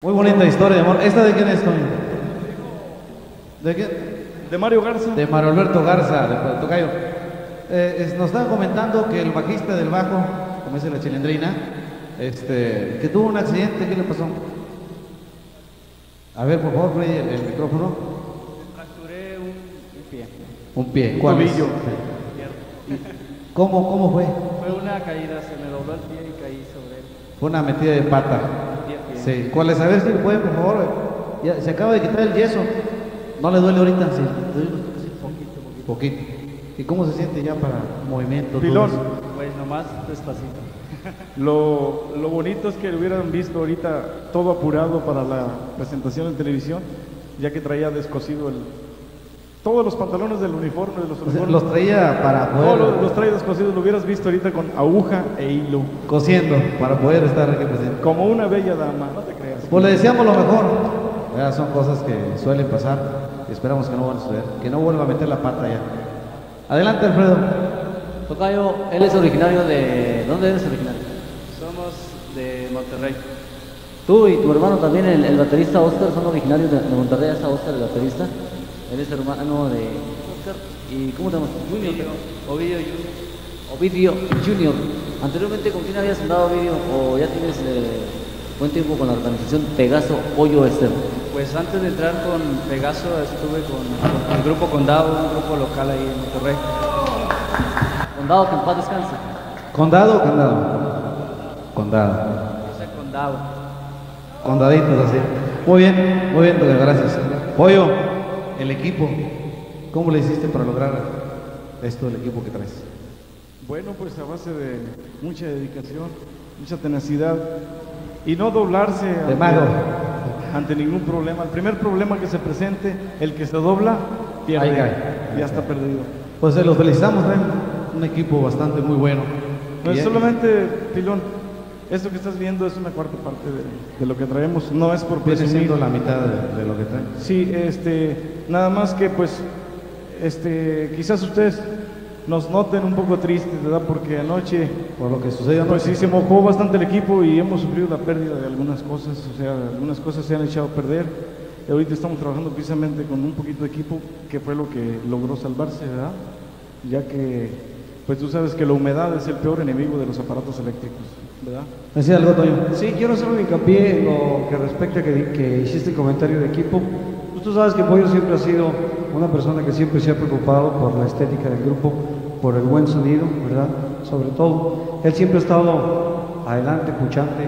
Muy bonita historia de amor. ¿Esta de quién es, Toño? ¿De quién? De Mario Garza. De Mario Alberto Garza, de Puerto Cayo. Eh, es- nos estaban comentando que el bajista del bajo, como dice la chilindrina, este, que tuvo un accidente. ¿Qué le pasó? A ver, por favor, Freddy, el, el micrófono. Fracturé un, un pie. Un pie. Un ¿Cuál es? tobillo. ¿Cómo, ¿Cómo fue? Fue una caída, se me dobló el pie y caí sobre él. Fue una metida de pata. Sí. ¿Cuál es? A ver si puede, por favor. Ya, se acaba de quitar el yeso. ¿No le duele ahorita? Sí. Poquito, poquito. Poquito. ¿Y cómo se siente ya para movimiento? Pilón. Pues nomás despacito. Lo, lo bonito es que lo hubieran visto ahorita todo apurado para la presentación en televisión, ya que traía descosido el, todos los pantalones del uniforme de los O sea, uniformes. los traía para Todos poder los, los traía descosidos, lo hubieras visto ahorita con aguja e hilo, cosiendo para poder estar aquí presente. como una bella dama, no te creas. Pues le deseamos lo mejor. Ya son cosas que suelen pasar y esperamos que no vuelva a suceder, que no vuelva a meter la pata ya. Adelante, Alfredo. Tocayo, él es originario de... ¿Dónde eres originario? Somos de Monterrey. Tú y tu hermano también, el, el baterista Oscar, son originarios de, de Monterrey, está Oscar el baterista. Él es hermano de Oscar. ¿Y cómo te llamas? Junior. Ovidio, Ovidio Junior. Ovidio Junior. Anteriormente, ¿con quién habías andado, Ovidio? ¿O ya tienes eh, buen tiempo con la organización Pegaso Pollo Estero? Pues antes de entrar con Pegaso estuve con, con el grupo Condado, un grupo local ahí en Monterrey. Condado, que en paz descanse. ¿Condado o candado? Condado. Ese Condado. Condaditos así. Muy bien, muy bien, Tocayo, gracias. Pollo, el equipo. ¿Cómo le hiciste para lograr esto del equipo que traes? Bueno, pues a base de mucha dedicación, mucha tenacidad y no doblarse De ante, ante ningún problema. El primer problema que se presente, el que se dobla, pierde. Ya está perdido. Pues eh, los felicitamos, un equipo bastante muy bueno. No es solamente, Pilón, esto que estás viendo es una cuarta parte de, de lo que traemos, no es por presumir. la mitad de, de lo que traen. Sí, este, nada más que pues, este, quizás ustedes nos noten un poco tristes, ¿verdad? Porque anoche, Por lo que sucedió pues sí, anoche. se mojó bastante el equipo y hemos sufrido la pérdida de algunas cosas, o sea, algunas cosas se han echado a perder. Y ahorita estamos trabajando precisamente con un poquito de equipo, que fue lo que logró salvarse, ¿verdad? Ya que, pues tú sabes que la humedad es el peor enemigo de los aparatos eléctricos, ¿verdad? ¿Decía algo, Toño? Sí, quiero hacer un hincapié en lo que respecta que, que hiciste comentario de equipo. Pues tú sabes que Pollo siempre ha sido una persona que siempre se ha preocupado por la estética del grupo, por el buen sonido, ¿verdad? Sobre todo, él siempre ha estado adelante, puchante,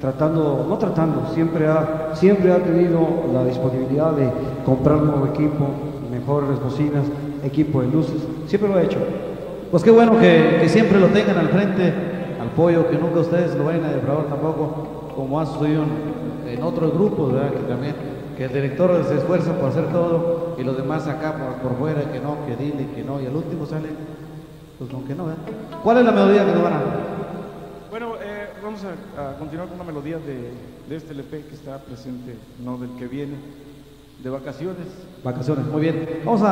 tratando, no tratando, siempre ha, siempre ha tenido la disponibilidad de comprar nuevo equipo, mejores bocinas, equipo de luces, siempre lo ha hecho. Pues qué bueno que, que siempre lo tengan al frente, al pollo, que nunca ustedes lo vayan a defraudar tampoco, como ha sucedido en, en otros grupos, ¿verdad? Que también, que el director se esfuerza por hacer todo y los demás acá por, por fuera, que no, que dile, que no, y al último sale, pues con que no, ¿verdad? ¿Cuál es la melodía que nos van a...? Bueno, eh, vamos a, a continuar con una melodía de, de este LP que está presente, no del que viene, de vacaciones. Vacaciones, muy bien. Vamos a...